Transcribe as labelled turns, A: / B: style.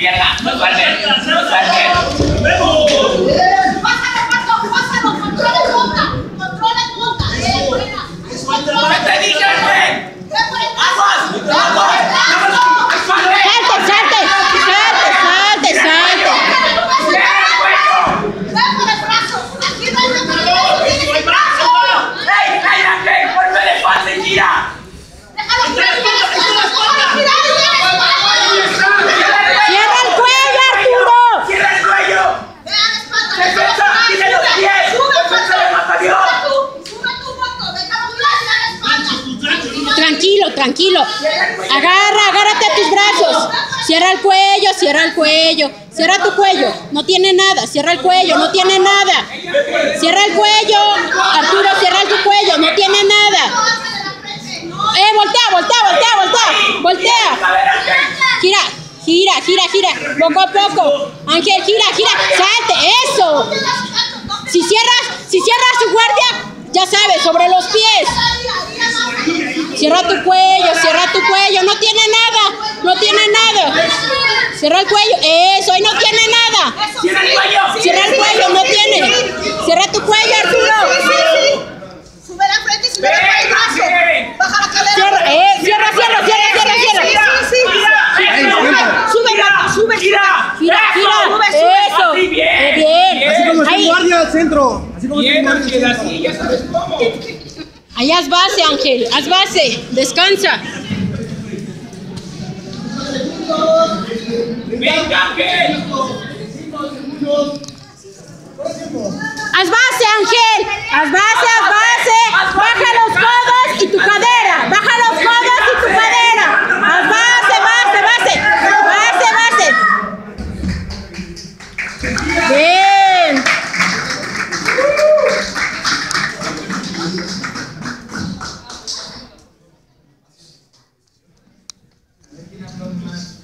A: pierna. No sueltes, no
B: Tranquilo, tranquilo. Agarra, agárrate a tus brazos. Cierra el cuello, cierra el cuello. Cierra tu cuello. No tiene nada. Cierra el cuello, no tiene nada. Cierra el cuello. Arturo, cierra tu cuello. No tiene nada. Eh, voltea, voltea, voltea, voltea. Voltea. Gira, gira, gira, gira. Poco a poco. Ángel, gira, gira. Salte, eso. Si cierras, si cierras su guardia, ya sabes, sobre los pies. Cierra tu cuello, cierra tu cuello. No tiene nada, no tiene nada. Cierra el cuello. Eso, ahí no tiene nada.
A: ¡Cierra el cuello!
B: Cierra el cuello, no tiene. Cierra tu cuello, Arturo.
C: Sube la frente y sube el brazo. Baja la cadera.
B: Cierra, eh, cierra, cierra, cierra, cierra, cierra.
C: Sí, sí, sí.
B: Sube, Marco, sube,
A: ¡Gira!
B: Gira, gira. Eso.
A: Bien.
B: Bien.
D: Así como el guardia al centro. Así como
A: Bien,
D: el guardia al centro.
A: así, ya sabes cómo.
B: Ahí haz base, Ángel. Haz base. Descansa.
A: ¡Venga, Ángel!
B: sometimes.